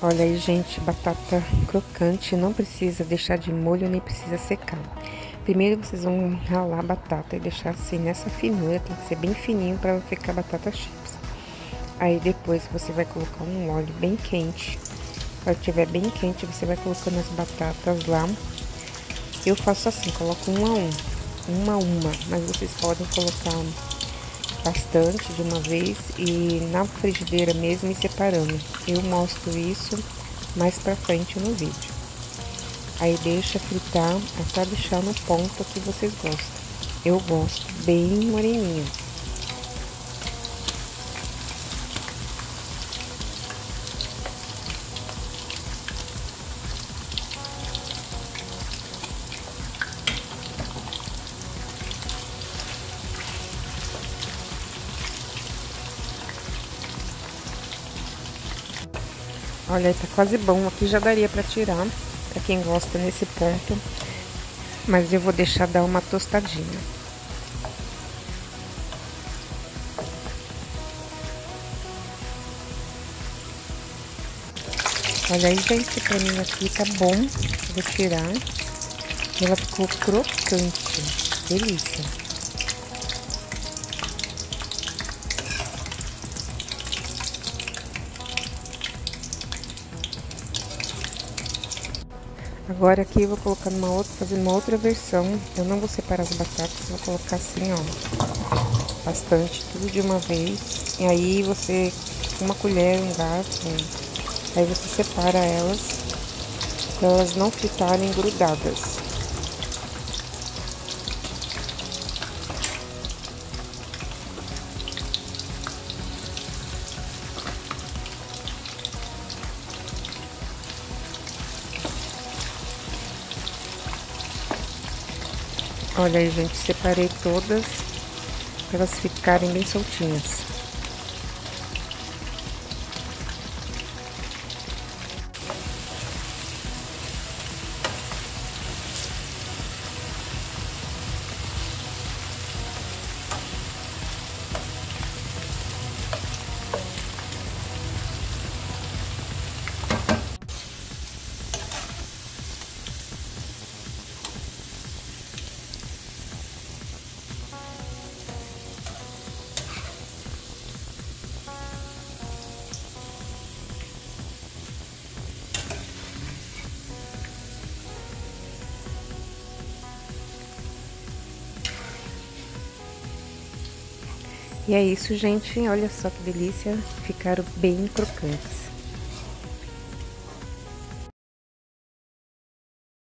Olha aí, gente, batata crocante, não precisa deixar de molho, nem precisa secar. Primeiro vocês vão ralar a batata e deixar assim nessa finura, tem que ser bem fininho para ficar batata chips. Aí depois você vai colocar um óleo bem quente. Quando estiver bem quente, você vai colocando as batatas lá. Eu faço assim, coloco um a um, uma a uma, mas vocês podem colocar bastante de uma vez e na frigideira mesmo e separando. Eu mostro isso mais pra frente no vídeo. Aí deixa fritar até deixar no ponto que vocês gostam. Eu gosto bem moreninha. Olha, tá quase bom. Aqui já daria pra tirar, pra quem gosta nesse ponto. Mas eu vou deixar dar uma tostadinha. Olha aí, gente, pra mim aqui tá bom. Vou tirar. Ela ficou crocante. Delícia. Agora aqui eu vou colocar numa outra, fazer uma outra versão. Eu não vou separar as batatas, vou colocar assim, ó. Bastante, tudo de uma vez. E aí você, uma colher, um garfo, aí você separa elas, pra elas não ficarem grudadas. Olha aí, gente, separei todas para elas ficarem bem soltinhas. E é isso, gente. Olha só que delícia. Ficaram bem crocantes.